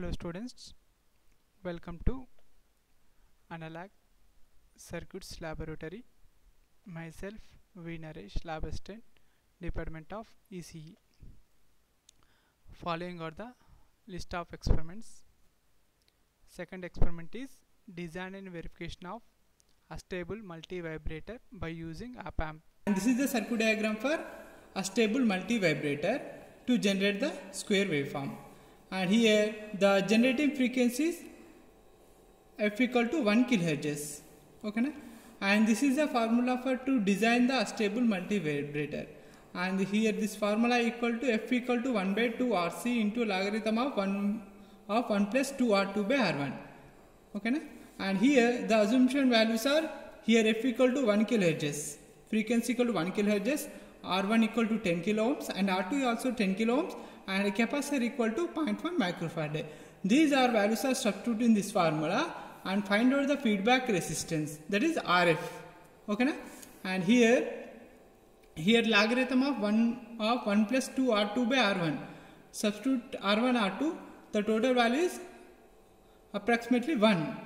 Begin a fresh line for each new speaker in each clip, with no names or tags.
Hello students, welcome to Analog Circuits Laboratory. Myself V. Naresh, Lab Assistant, Department of ECE. Following are the list of experiments. Second experiment is design and verification of astable multi-vibrator by using op amp.
And this is the circuit diagram for astable multi-vibrator to generate the square waveform. And here the generating frequency is f equal to 1 kilohertz. Okay, na? and this is the formula for to design the stable multi-vibrator. And here this formula equal to f equal to 1 by 2 RC into logarithm of 1 of 1 plus 2 R2 by R1. Okay, na? and here the assumption values are here f equal to 1 kilohertz, frequency equal to 1 kilohertz, R1 equal to 10 kilo ohms and R2 also 10 kilo ohms and capacitor equal to 0.1 microfarad. These are values are substituted in this formula and find out the feedback resistance that is RF. Okay, na? and here here logarithm of 1 of 1 plus 2 R2 by R1. Substitute R1 R2 the total value is approximately 1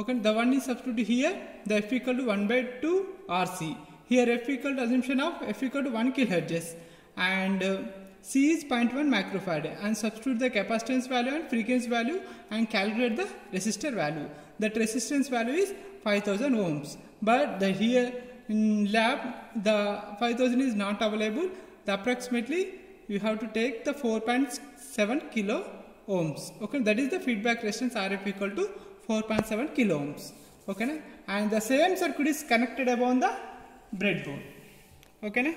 okay the one is substituted here the f equal to 1 by 2 rc here f equal to assumption of f equal to 1 kilohertz and uh, c is 0.1 microfarad and substitute the capacitance value and frequency value and calculate the resistor value. That resistance value is 5000 ohms. But the here in lab the 5000 is not available. The approximately you have to take the 4.7 kilo ohms. Okay that is the feedback resistance rf equal to 4.7 kilo ohms. Okay and the same circuit is connected upon the breadboard. Okay?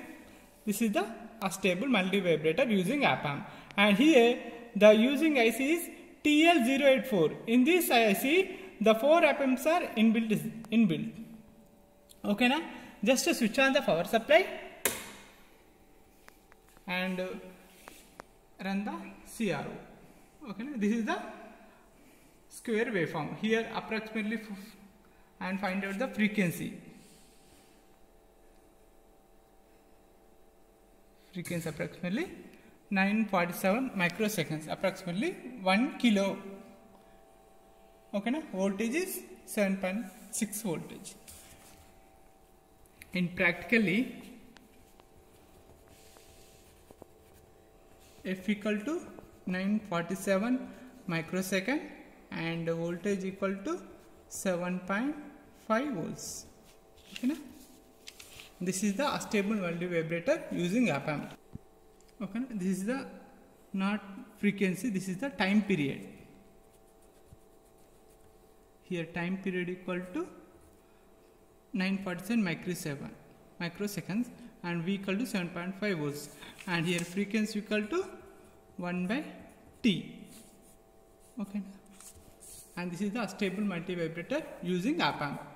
This is the astable multi vibrator using amp. And here the using IC is TL084 in this IC the four op amps are inbuilt inbuilt. Okay na? Just switch on the power supply. And uh, run the CRO okay na? this is the square waveform. Here approximately and find out the frequency frequency approximately 947 microseconds approximately 1 kilo. Okay na? Voltage is 7.6 voltage. In practically f equal to 947 microsecond and voltage equal to 7.5 volts. Okay na? This is the stable multi vibrator using op amp. Okay this is the not frequency this is the time period. Here time period equal to 947 microseven microseconds and v equal to 7.5 volts. And here frequency equal to 1 by t. Okay. And this is the stable multi vibrator using op amp